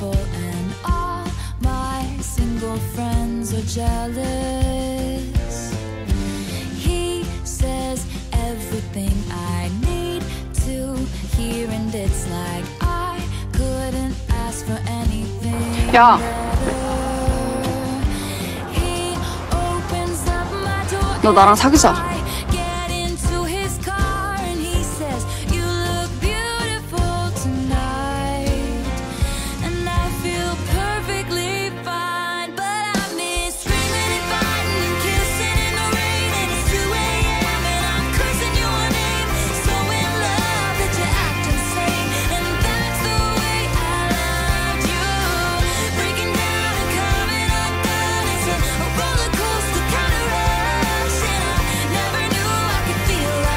people and all my single friends are jealous. He says everything I need to hear and it's like I couldn't ask for anything. Yeah.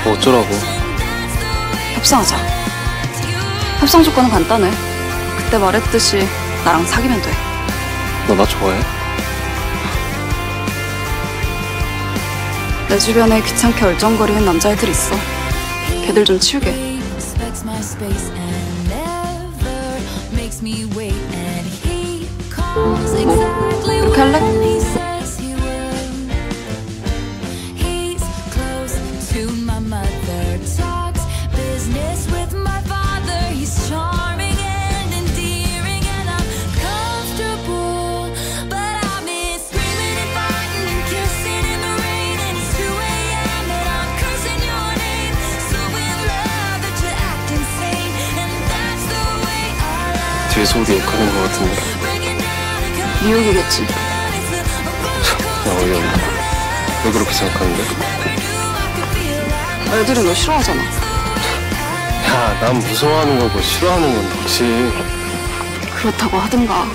뭐 어쩌라고? 협상하자. 협상 조건은 간단해. 그때 말했듯이 나랑 사귀면 돼. 너 나 좋아해? 내 주변에 귀찮게 얼쩡거리는 남자애들 있어. 걔들 좀 치우게. exactly 이렇게 할래? 뒤에서 우리 욕하는 거 같은데 roller 야 어이없네 왜 그렇게 생각하는데? 애들이 너 싫어하잖아. 야 난 무서워하는 거고 싫어하는 건 덕지 그렇다고 하든가.